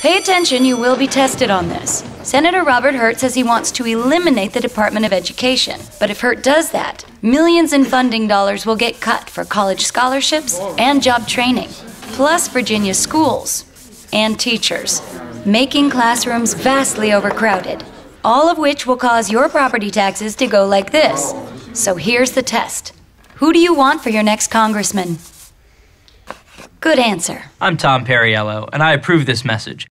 Pay attention, you will be tested on this. Senator Robert Hurt says he wants to eliminate the Department of Education. But if Hurt does that, millions in funding dollars will get cut for college scholarships and job training, plus Virginia schools and teachers, making classrooms vastly overcrowded, all of which will cause your property taxes to go like this. So here's the test Who do you want for your next congressman? Good answer. I'm Tom Perriello, and I approve this message.